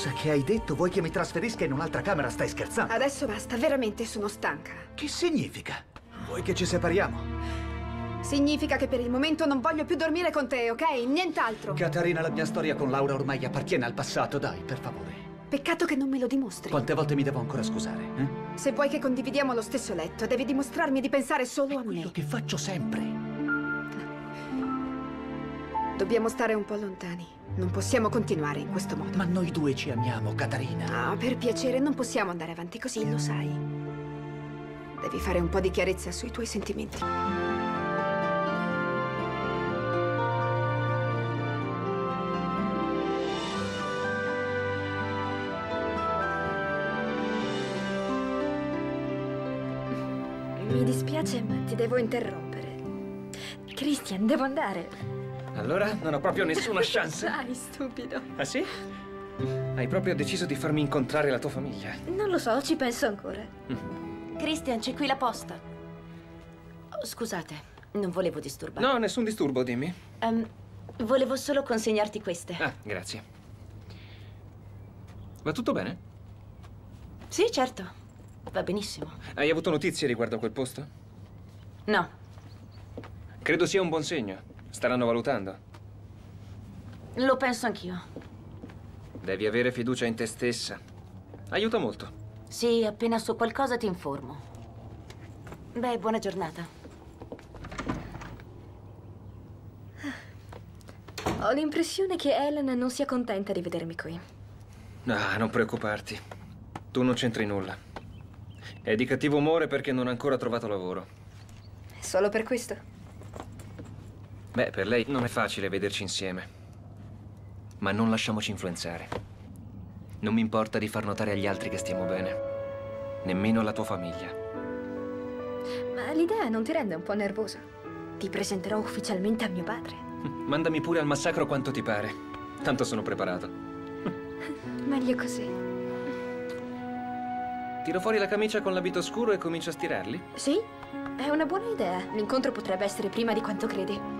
Cosa che hai detto? Vuoi che mi trasferisca in un'altra camera? Stai scherzando? Adesso basta, veramente sono stanca. Che significa? Vuoi che ci separiamo? Significa che per il momento non voglio più dormire con te, ok? Nient'altro. Catarina, la mia storia con Laura ormai appartiene al passato, dai, per favore. Peccato che non me lo dimostri. Quante volte mi devo ancora scusare? Eh? Se vuoi che condividiamo lo stesso letto, devi dimostrarmi di pensare solo a Quello me. che faccio sempre. Dobbiamo stare un po' lontani. Non possiamo continuare in questo modo. Ma noi due ci amiamo, Catarina. Ah, per piacere, non possiamo andare avanti così, lo sai. Devi fare un po' di chiarezza sui tuoi sentimenti. Mi dispiace, ma ti devo interrompere. Christian, devo andare. Allora, non ho proprio nessuna chance. Dai, stupido. Ah sì? Hai proprio deciso di farmi incontrare la tua famiglia? Non lo so, ci penso ancora. Christian, c'è qui la posta. Oh, scusate, non volevo disturbare. No, nessun disturbo, dimmi. Ehm, volevo solo consegnarti queste. Ah, grazie. Va tutto bene? Sì, certo. Va benissimo. Hai avuto notizie riguardo a quel posto? No, Credo sia un buon segno. Staranno valutando. lo penso anch'io. Devi avere fiducia in te stessa. Aiuta molto. Sì, appena so qualcosa ti informo. Beh, buona giornata. Ho l'impressione che Ellen non sia contenta di vedermi qui. Ah, non preoccuparti. Tu non c'entri nulla. È di cattivo umore perché non ha ancora trovato lavoro. Solo per questo? Beh, per lei non è facile vederci insieme. Ma non lasciamoci influenzare. Non mi importa di far notare agli altri che stiamo bene. Nemmeno alla tua famiglia. Ma l'idea non ti rende un po' nervosa? Ti presenterò ufficialmente a mio padre. Mandami pure al massacro quanto ti pare. Tanto sono preparato. Meglio così. Tiro fuori la camicia con l'abito scuro e comincio a stirarli? Sì? È una buona idea. L'incontro potrebbe essere prima di quanto credi.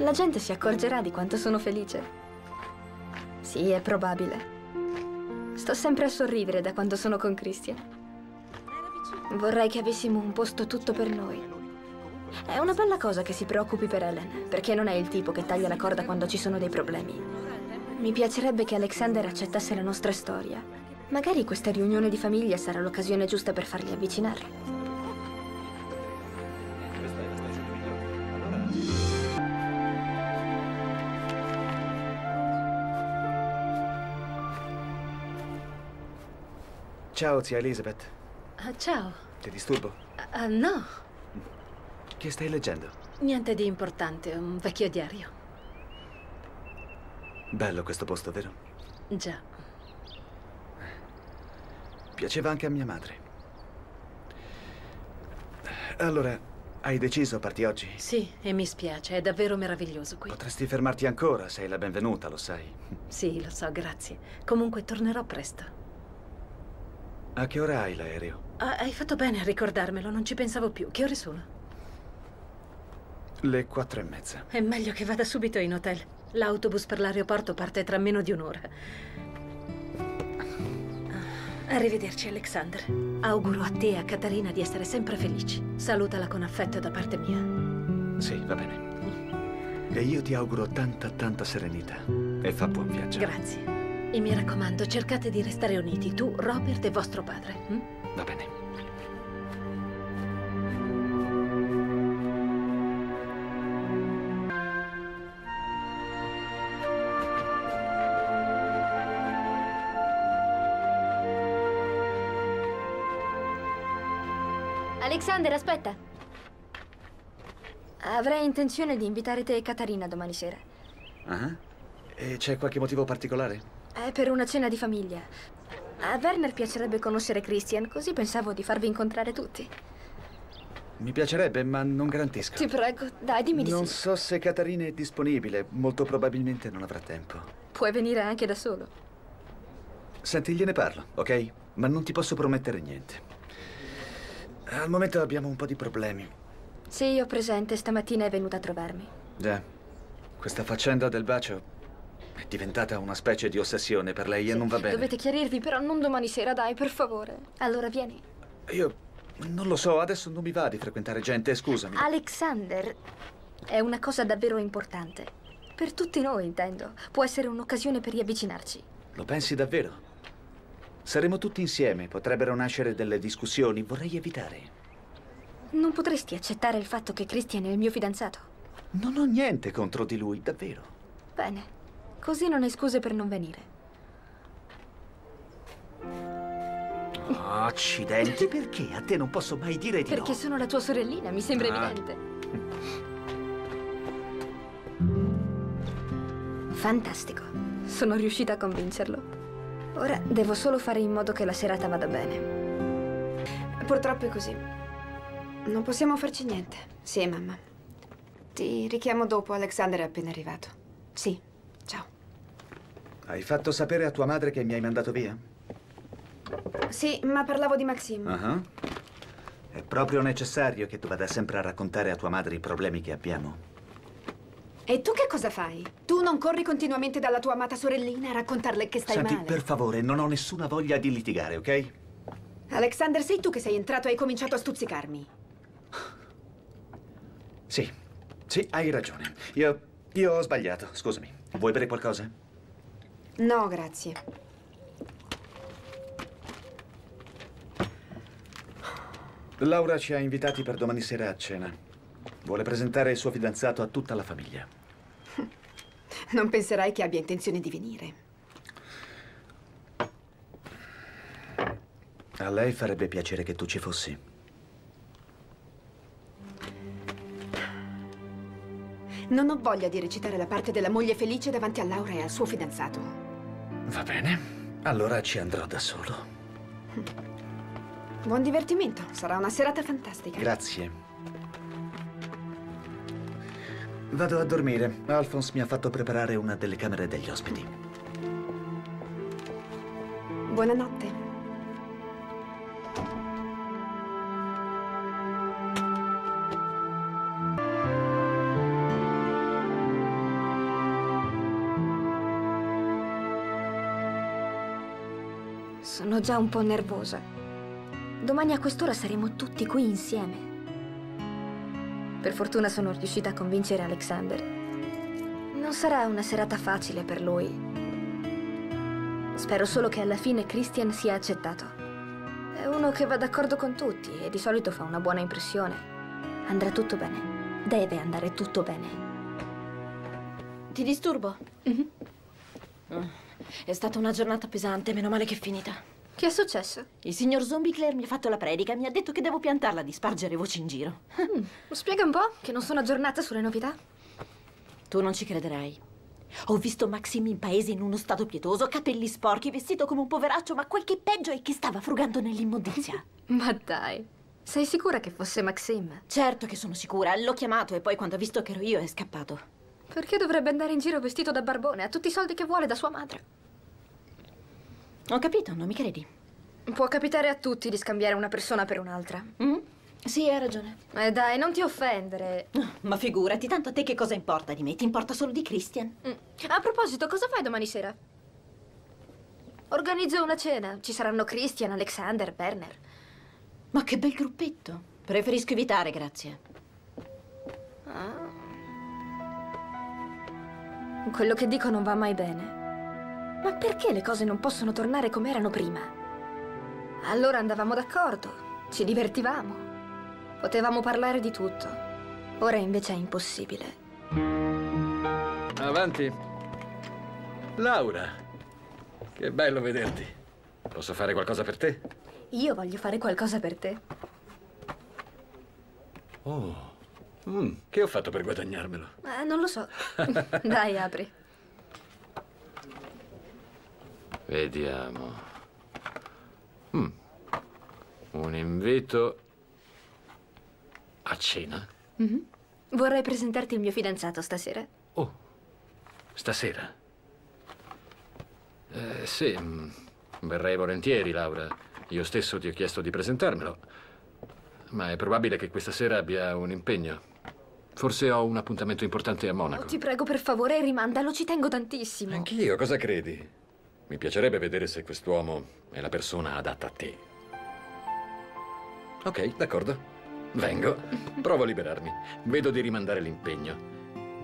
La gente si accorgerà di quanto sono felice. Sì, è probabile. Sto sempre a sorridere da quando sono con Christian. Vorrei che avessimo un posto tutto per noi. È una bella cosa che si preoccupi per Ellen, perché non è il tipo che taglia la corda quando ci sono dei problemi. Mi piacerebbe che Alexander accettasse la nostra storia. Magari questa riunione di famiglia sarà l'occasione giusta per farli avvicinare. Ciao, zia Elizabeth. Ah, ciao. Ti disturbo? Ah, no, Che stai leggendo? niente di importante, un vecchio diario. Bello questo posto, vero? Già. Piaceva anche a mia madre. Allora, hai deciso parti oggi? Sì, e mi spiace, è davvero meraviglioso qui. Potresti fermarti ancora, sei la benvenuta, lo sai. Sì, lo so, grazie. Comunque tornerò presto. A che ora hai l'aereo? Ah, hai fatto bene a ricordarmelo, non ci pensavo più. Che ore sono? Le quattro e mezza. È meglio che vada subito in hotel. L'autobus per l'aeroporto parte tra meno di un'ora. Ah, Arrivederci, Alexander. Auguro a te e a Catarina di essere sempre felici. Salutala con affetto da parte mia. Sì, va bene. E io ti auguro tanta, tanta serenità. E fa buon viaggio. Grazie. E mi raccomando, cercate di restare uniti, tu, Robert e vostro padre. hm? Va bene. Alexander, aspetta. Avrei intenzione di invitare te e Catarina domani sera. Ah? E c'è qualche motivo particolare? È per una cena di famiglia. A Werner piacerebbe conoscere Christian, così pensavo di farvi incontrare tutti. Mi piacerebbe, ma non garantisco. Ti prego, dai, dimmi di Non sì. so se Catarina è disponibile. Molto probabilmente non avrà tempo. Puoi venire anche da solo. Senti, gliene parlo, ok? Ma non ti posso promettere niente. Al momento abbiamo un po' di problemi. Sì, ho presente, stamattina è venuta a trovarmi. Già, questa faccenda del bacio è diventata una specie di ossessione per lei e non va bene. Dovete chiarirvi, però non domani sera, dai, per favore. Allora vieni. Io non lo so, adesso non mi va di frequentare gente, scusami. Alexander è una cosa davvero importante. Per tutti noi, intendo. Può essere un'occasione per riavvicinarci. Lo pensi davvero? Saremo tutti insieme, potrebbero nascere delle discussioni, vorrei evitare. Non potresti accettare il fatto che Christian è il mio fidanzato? Non ho niente contro di lui, davvero. Bene, così non hai scuse per non venire. Accidenti, perché a te non posso mai dire di Perché no? sono la tua sorellina, mi sembra Ah. evidente. Fantastico. Sono riuscita a convincerlo. Ora devo solo fare in modo che la serata vada bene. Purtroppo è così. Non possiamo farci niente. Sì, mamma. Ti richiamo dopo, Alexander è appena arrivato. Sì. Hai fatto sapere a tua madre che mi hai mandato via? Sì, ma parlavo di Maxim. Ah. È proprio necessario che tu vada sempre a raccontare a tua madre i problemi che abbiamo. E tu che cosa fai? Tu non corri continuamente dalla tua amata sorellina a raccontarle che stai Senti, male? per favore, non ho nessuna voglia di litigare, ok? Alexander, sei tu che sei entrato e hai cominciato a stuzzicarmi. Sì, sì, hai ragione. Io, io ho sbagliato, scusami. Vuoi bere qualcosa? No, grazie. Laura ci ha invitati per domani sera a cena. Vuole presentare il suo fidanzato a tutta la famiglia. Non penserai che abbia intenzione di venire. A lei farebbe piacere che tu ci fossi. Non ho voglia di recitare la parte della moglie felice davanti a Laura e al suo fidanzato. Va bene. Allora ci andrò da solo. Buon divertimento, sarà una serata fantastica. Grazie. Vado a dormire. Alphonse mi ha fatto preparare una delle camere degli ospiti. Buonanotte. Sono già un po' nervosa. Domani a quest'ora saremo tutti qui insieme. Per fortuna sono riuscita a convincere Alexander. Non sarà una serata facile per lui. Spero solo che alla fine Christian sia accettato. È uno che va d'accordo con tutti e di solito fa una buona impressione. Andrà tutto bene. Deve andare tutto bene. Ti disturbo? Mhm. Ah, È stata una giornata pesante, meno male che è finita. Che è successo? Il signor Zombie Claire mi ha fatto la predica e mi ha detto che devo piantarla di spargere voci in giro. Spiega un po', che non sono aggiornata sulle novità. Tu non ci crederai. Ho visto Maxim in paese in uno stato pietoso, capelli sporchi, vestito come un poveraccio, ma quel che è peggio è che stava frugando nell'immondizia. Ma dai, sei sicura che fosse Maxim? certo che sono sicura, l'ho chiamato e poi quando ha visto che ero io è scappato. Perché dovrebbe andare in giro vestito da barbone? Ha tutti i soldi che vuole da sua madre. Ho capito, non mi credi? Può capitare a tutti di scambiare una persona per un'altra. Mm? Sì, hai ragione. Eh dai, non ti offendere. Ma figurati, tanto a te che cosa importa di me? Ti importa solo di Christian? Mm. A proposito, cosa fai domani sera? Organizzo una cena. Ci saranno Christian, Alexander, Werner. Ma che bel gruppetto. Preferisco evitare, grazie. Quello che dico non va mai bene. Ma perché le cose non possono tornare come erano prima? Allora andavamo d'accordo, ci divertivamo, potevamo parlare di tutto. Ora invece è impossibile. Avanti. Laura, che bello vederti. Posso fare qualcosa per te? Io voglio fare qualcosa per te. Oh, mm, che ho fatto per guadagnarmelo? Eh, non lo so. Dai, apri. Vediamo. invito a cena? Vorrei presentarti il mio fidanzato stasera. Oh, stasera? Eh, sì, mm, verrei volentieri, Laura. Io stesso ti ho chiesto di presentarmelo. Ma è probabile che questa sera abbia un impegno. Forse ho un appuntamento importante a Monaco. Oh, ti prego, per favore, rimandalo, ci tengo tantissimo. Anch'io, cosa credi? Mi piacerebbe vedere se quest'uomo è la persona adatta a te. Ok, d'accordo. Vengo. Provo a liberarmi. Vedo di rimandare l'impegno.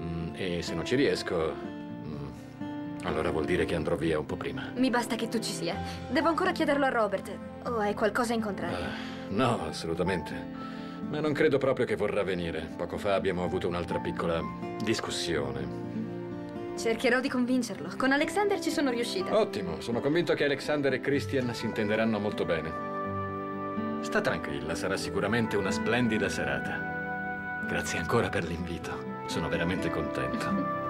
Mm, e se non ci riesco... mm, allora vuol dire che andrò via un po' prima. Mi basta che tu ci sia. Devo ancora chiederlo a Robert. O hai qualcosa in contrario? Ah, no, assolutamente. Ma non credo proprio che vorrà venire. Poco fa abbiamo avuto un'altra piccola discussione. Cercherò di convincerlo. Con Alexander ci sono riuscita. Ottimo, sono convinto che Alexander e Christian si intenderanno molto bene. Sta tranquilla, sarà sicuramente una splendida serata. Grazie ancora per l'invito. Sono veramente contento.